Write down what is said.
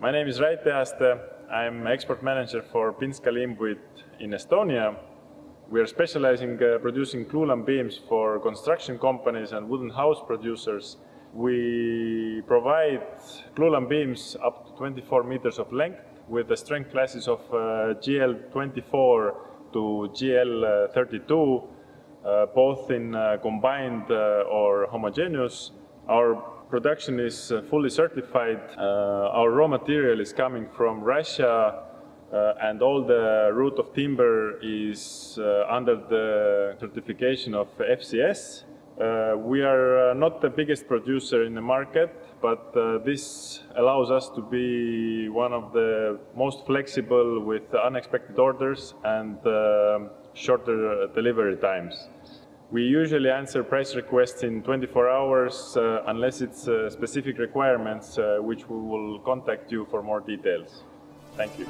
My name is Rait Ehaste. I'm export manager for Pinska Liimpuit in Estonia. We are specializing uh, producing glulam beams for construction companies and wooden house producers. We provide glulam beams up to 24 meters of length with the strength classes of uh, GL24 to GL32, uh, both in uh, combined uh, or homogeneous. Our production is uh, fully certified. Uh, our raw material is coming from Russia, uh, and all the route of timber is uh, under the certification of FCS. Uh, we are uh, not the biggest producer in the market, but this allows us to be one of the most flexible with unexpected orders and uh, shorter delivery times. We usually answer price requests in 24 hours uh, unless it's uh, specific requirements, uh, which we will contact you for more details. Thank you.